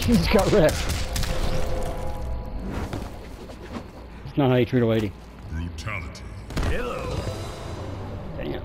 He just got wrecked. That's not how you treat a lady. Brutality. Hello. Damn.